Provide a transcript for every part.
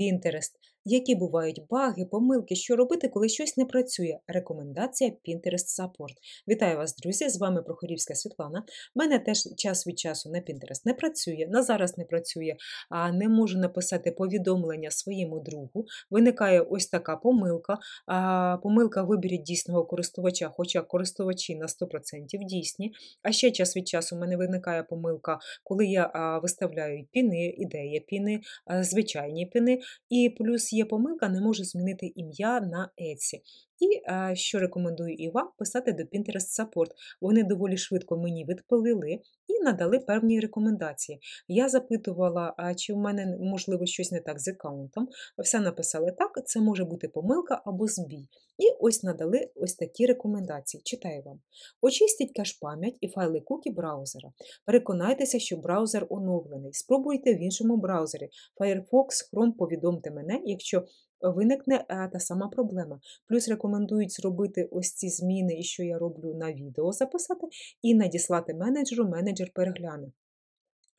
Pinterest. Які бувають баги, помилки, що робити, коли щось не працює? Рекомендація Pinterest Support. Вітаю вас, друзі! З вами Прохорівська Світлана. У мене теж час від часу на Pinterest не працює, на зараз не працює, а не можу написати повідомлення своєму другу. Виникає ось така помилка. А, Помилка в вибірі дійсного користувача, хоча користувачі на 100% дійсні. А ще час від часу у мене виникає помилка, коли я виставляю піни, ідея піни, звичайні піни, і плюс є помилка, не можу змінити ім'я на Etsy. І що рекомендую і вам писати до Pinterest Support. Вони доволі швидко мені відповіли надали певні рекомендації. Я запитувала, а чи в мене можливо щось не так з аккаунтом. Все написали так, це може бути помилка або збій. І ось надали ось такі рекомендації. Читаю вам. Очистіть кеш-пам'ять і файли кукі браузера. Переконайтеся, що браузер оновлений. Спробуйте в іншому браузері. Firefox, Chrome, повідомте мене, якщо виникне та сама проблема. Плюс рекомендують зробити ось ці зміни, і що я роблю на відео записати, і надіслати менеджеру, менеджер перегляне.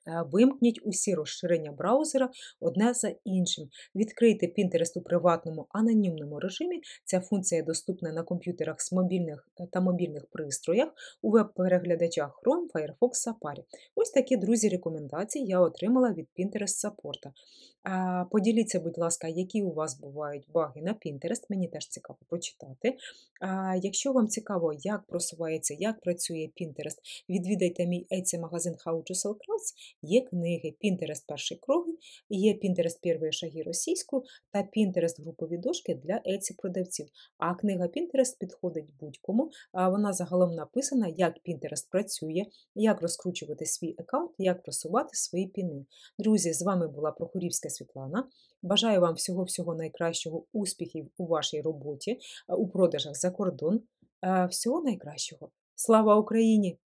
Вимкніть усі розширення браузера одне за іншим. Відкрийте Pinterest у приватному анонімному режимі. Ця функція доступна на комп'ютерах з мобільних та мобільних пристроях у веб-переглядачах Chrome, Firefox, Safari. Ось такі, друзі, рекомендації я отримала від Pinterest Support. Поділіться, будь ласка, які у вас бувають баги на Pinterest, мені теж цікаво прочитати. Якщо вам цікаво, як просувається, як працює Pinterest, відвідайте мій Etsy магазин How to Sell Crafts. Є книги Pinterest перші кроги, є Pinterest перші шаги російською та Pinterest групові дошки для Etsy продавців. А книга Pinterest підходить будь-кому. Вона загалом написана, як Pinterest працює, як розкручувати свій аккаунт, як просувати свої піни. Друзі, з вами була Прохорівська Світлана. Бажаю вам всього-всього найкращого успіхів у вашій роботі, у продажах за кордон. Всього найкращого. Слава Україні!